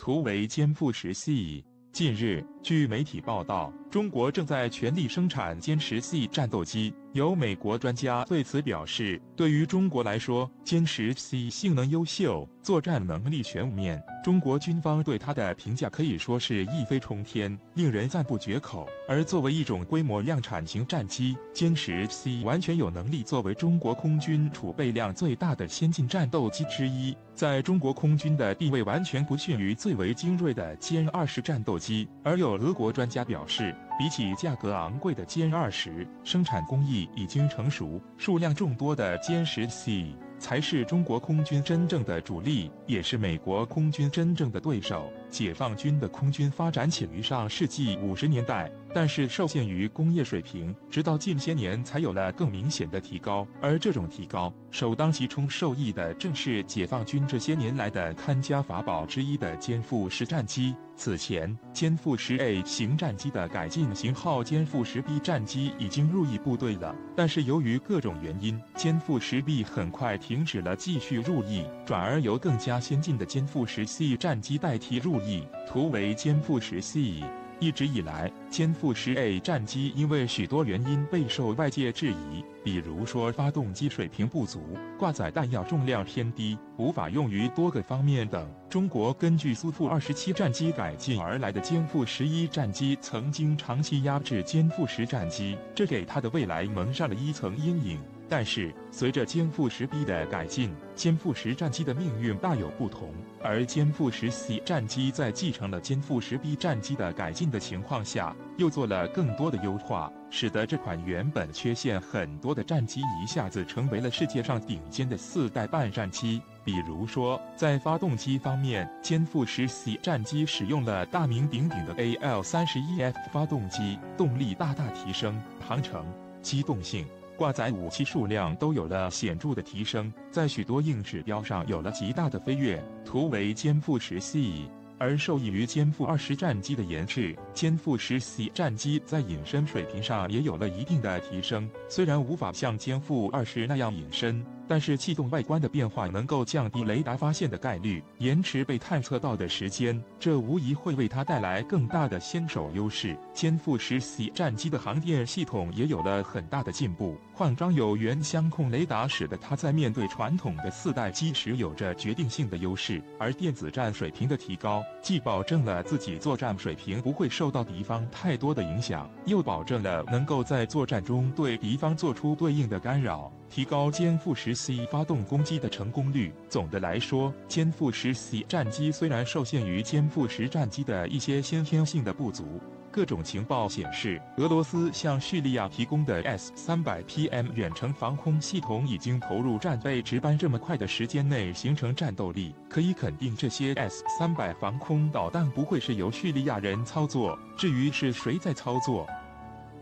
图为歼负十 C。近日，据媒体报道，中国正在全力生产歼十 C 战斗机。有美国专家对此表示，对于中国来说，歼十 C 性能优秀，作战能力全面。中国军方对它的评价可以说是一飞冲天，令人赞不绝口。而作为一种规模量产型战机，歼十 C 完全有能力作为中国空军储备量最大的先进战斗机之一，在中国空军的地位完全不逊于最为精锐的歼二十战斗机。而有俄国专家表示。比起价格昂贵的歼二十，生产工艺已经成熟、数量众多的歼十 C。才是中国空军真正的主力，也是美国空军真正的对手。解放军的空军发展起于上世纪五十年代，但是受限于工业水平，直到近些年才有了更明显的提高。而这种提高，首当其冲受益的正是解放军这些年来的看家法宝之一的歼负十战机。此前，歼负十 A 型战机的改进型号歼负十 B 战机已经入役部队了，但是由于各种原因，歼负十 B 很快。停止了继续入役，转而由更加先进的歼负十 C 战机代替入役，图为歼负十 C。一直以来，歼负十 A 战机因为许多原因备受外界质疑，比如说发动机水平不足、挂载弹药重量偏低、无法用于多个方面等。中国根据苏 -27 二十七战机改进而来的歼负十一战机，曾经长期压制歼负十战机，这给它的未来蒙上了一层阴影。但是，随着歼负十 B 的改进，歼负十战机的命运大有不同。而歼负十 C 战机在继承了歼负十 B 战机的改进的情况下，又做了更多的优化，使得这款原本缺陷很多的战机一下子成为了世界上顶尖的四代半战机。比如说，在发动机方面，歼负十 C 战机使用了大名鼎鼎的 AL 三十一 F 发动机，动力大大提升，航程、机动性。挂载武器数量都有了显著的提升，在许多硬指标上有了极大的飞跃。图为歼负十 C，而受益于歼负二十战机的研制，歼负十 C 战机在隐身水平上也有了一定的提升，虽然无法像歼负二十那样隐身。但是气动外观的变化能够降低雷达发现的概率，延迟被探测到的时间，这无疑会为它带来更大的先手优势。歼负十 C 战机的航电系统也有了很大的进步，换装有源相控雷达，使得它在面对传统的四代机时有着决定性的优势。而电子战水平的提高，既保证了自己作战水平不会受到敌方太多的影响，又保证了能够在作战中对敌方做出对应的干扰。提高歼负十 C 发动攻击的成功率。总的来说，歼负十 C 战机虽然受限于歼负十战机的一些先天性的不足，各种情报显示，俄罗斯向叙利亚提供的 S 三百 PM 远程防空系统已经投入战备值班，这么快的时间内形成战斗力，可以肯定这些 S 三百防空导弹不会是由叙利亚人操作。至于是谁在操作？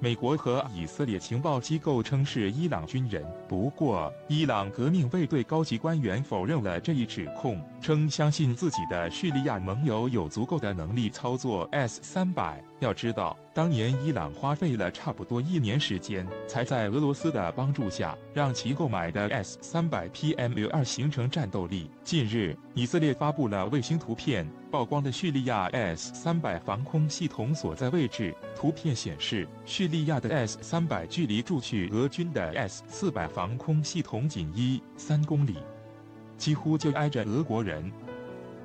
美国和以色列情报机构称是伊朗军人，不过伊朗革命卫队高级官员否认了这一指控，称相信自己的叙利亚盟友有足够的能力操作 S 三百。要知道。当年伊朗花费了差不多一年时间，才在俄罗斯的帮助下让其购买的 S 三百 PMU 二形成战斗力。近日，以色列发布了卫星图片，曝光的叙利亚 S 三百防空系统所在位置。图片显示，叙利亚的 S 三百距离驻叙俄军的 S 四百防空系统仅一三公里，几乎就挨着俄国人。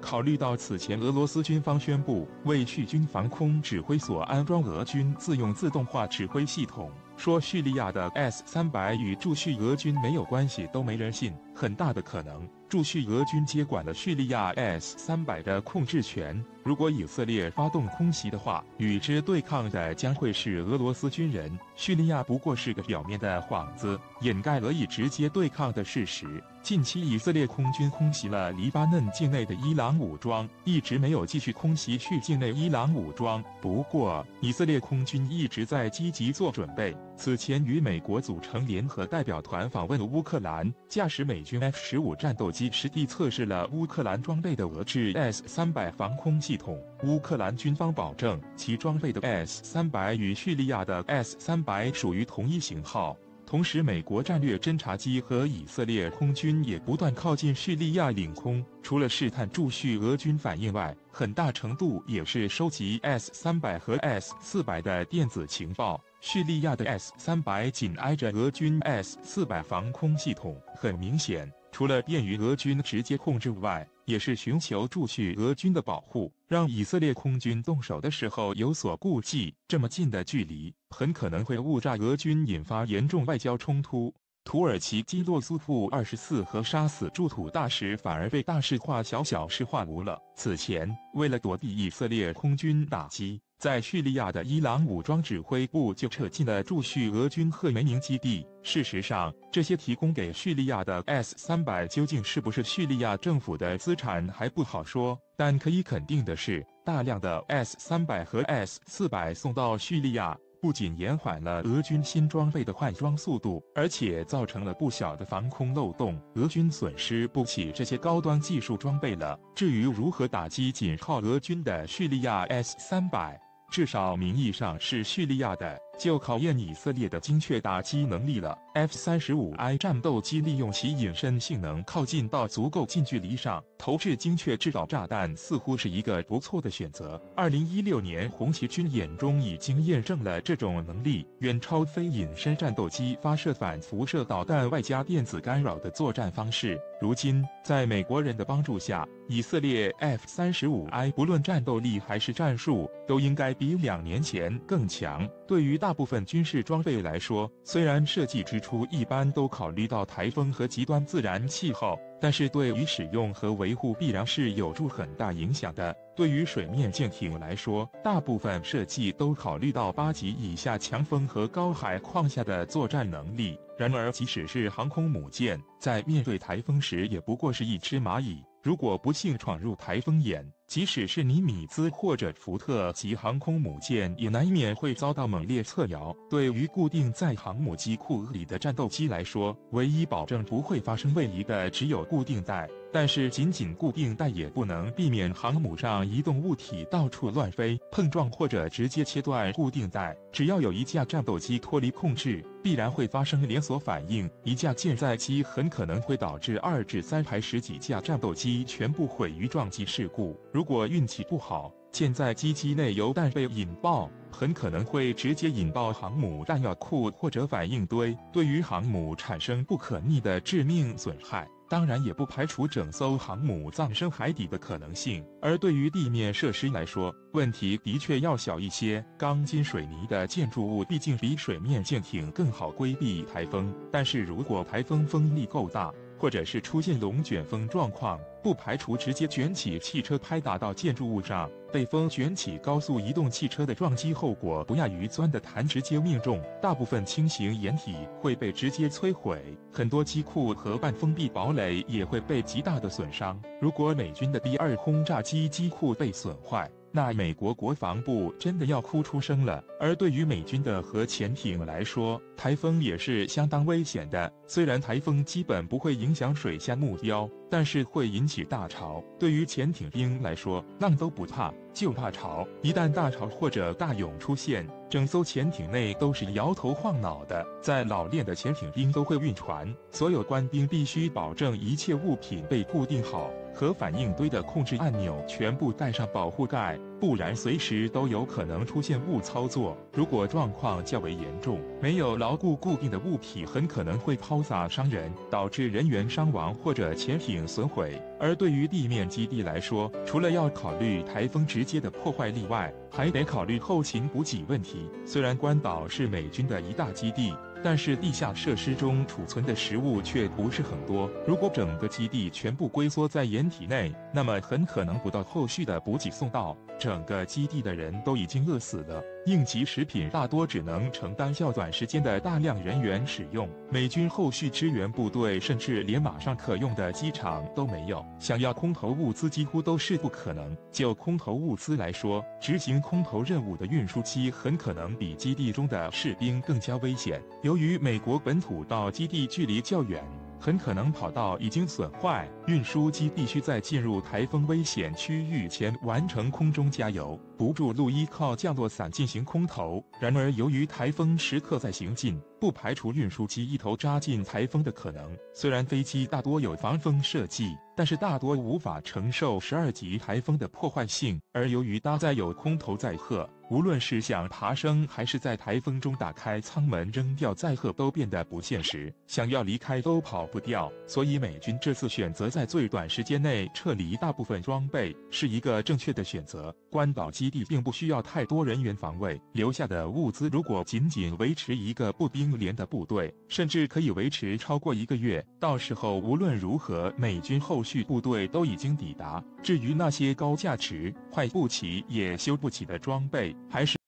考虑到此前俄罗斯军方宣布为叙军防空指挥所安装俄军自用自动化指挥系统，说叙利亚的 S 三百与驻叙俄军没有关系，都没人信。很大的可能，驻叙俄军接管了叙利亚 S 三百的控制权。如果以色列发动空袭的话，与之对抗的将会是俄罗斯军人。叙利亚不过是个表面的幌子，掩盖了以直接对抗的事实。近期以色列空军空袭了黎巴嫩境内的伊朗武装，一直没有继续空袭叙境内伊朗武装。不过，以色列空军一直在积极做准备。此前与美国组成联合代表团访问乌克兰，驾驶美军 F 十五战斗机实地测试了乌克兰装备的俄制 S 三百防空系统。乌克兰军方保证，其装备的 S 三百与叙利亚的 S 三百属于同一型号。同时，美国战略侦察机和以色列空军也不断靠近叙利亚领空，除了试探驻叙俄军反应外，很大程度也是收集 S 三百和 S 四百的电子情报。叙利亚的 S 三百紧挨着俄军 S 四百防空系统，很明显，除了便于俄军直接控制外，也是寻求驻叙俄军的保护，让以色列空军动手的时候有所顾忌。这么近的距离，很可能会误炸俄军，引发严重外交冲突。土耳其基洛苏富二十四和杀死驻土大使，反而被大事化小，小事化无了。此前，为了躲避以色列空军打击，在叙利亚的伊朗武装指挥部就撤进了驻叙俄军赫梅宁基地。事实上，这些提供给叙利亚的 S 三百究竟是不是叙利亚政府的资产还不好说，但可以肯定的是，大量的 S 三百和 S 四百送到叙利亚。不仅延缓了俄军新装备的换装速度，而且造成了不小的防空漏洞。俄军损失不起这些高端技术装备了。至于如何打击仅靠俄军的叙利亚 S 三百，至少名义上是叙利亚的。就考验以色列的精确打击能力了。F 三十五 I 战斗机利用其隐身性能，靠近到足够近距离上投掷精确制导炸弹，似乎是一个不错的选择。二零一六年，红旗军演中已经验证了这种能力，远超非隐身战斗机发射反辐射导弹外加电子干扰的作战方式。如今，在美国人的帮助下，以色列 F 三十五 I 不论战斗力还是战术，都应该比两年前更强。对于大部分军事装备来说，虽然设计之初一般都考虑到台风和极端自然气候，但是对于使用和维护必然是有助很大影响的。对于水面舰艇来说，大部分设计都考虑到八级以下强风和高海况下的作战能力。然而，即使是航空母舰，在面对台风时，也不过是一只蚂蚁。如果不幸闯入台风眼，即使是尼米兹或者福特级航空母舰，也难免会遭到猛烈侧摇。对于固定在航母机库里的战斗机来说，唯一保证不会发生位移的，只有固定带。但是，仅仅固定带也不能避免航母上移动物体到处乱飞、碰撞或者直接切断固定带。只要有一架战斗机脱离控制，必然会发生连锁反应，一架舰载机很可能会导致二至三排十几架战斗机全部毁于撞击事故。如如果运气不好，舰载机机内油弹被引爆，很可能会直接引爆航母弹药库或者反应堆，对于航母产生不可逆的致命损害。当然也不排除整艘航母葬身海底的可能性，而对于地面设施来说，问题的确要小一些。钢筋水泥的建筑物毕竟比水面舰艇更好规避台风，但是如果台风风力够大，或者是出现龙卷风状况，不排除直接卷起汽车拍打到建筑物上。被风卷起高速移动汽车的撞击后果不亚于钻的弹直接命中，大部分轻型掩体会被直接摧毁，很多机库和半封闭堡垒也会被极大的损伤。如果美军的 B 二轰炸机机库被损坏，那美国国防部真的要哭出声了。而对于美军的核潜艇来说，台风也是相当危险的。虽然台风基本不会影响水下目标，但是会引起大潮。对于潜艇兵来说，浪都不怕，就怕潮。一旦大潮或者大涌出现，整艘潜艇内都是摇头晃脑的。在老练的潜艇兵都会晕船，所有官兵必须保证一切物品被固定好。核反应堆的控制按钮全部带上保护盖，不然随时都有可能出现误操作。如果状况较为严重，没有牢固固定的物体，很可能会抛洒伤人，导致人员伤亡或者潜艇损毁。而对于地面基地来说，除了要考虑台风直接的破坏力外，还得考虑后勤补给问题。虽然关岛是美军的一大基地。但是地下设施中储存的食物却不是很多。如果整个基地全部龟缩在掩体内，那么很可能不到后续的补给送到，整个基地的人都已经饿死了。应急食品大多只能承担较短时间的大量人员使用，美军后续支援部队甚至连马上可用的机场都没有，想要空投物资几乎都是不可能。就空投物资来说，执行空投任务的运输机很可能比基地中的士兵更加危险。由于美国本土到基地距离较远，很可能跑道已经损坏。运输机必须在进入台风危险区域前完成空中加油，不住路依靠降落伞进行空投。然而，由于台风时刻在行进，不排除运输机一头扎进台风的可能。虽然飞机大多有防风设计。但是大多无法承受十二级台风的破坏性，而由于搭载有空投载荷，无论是想爬升还是在台风中打开舱门扔掉载荷，都变得不现实。想要离开都跑不掉，所以美军这次选择在最短时间内撤离大部分装备，是一个正确的选择。关岛基地并不需要太多人员防卫，留下的物资如果仅仅维持一个步兵连的部队，甚至可以维持超过一个月。到时候无论如何，美军后。续部队都已经抵达。至于那些高价值、坏不起也修不起的装备，还是。